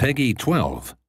Peggy 12.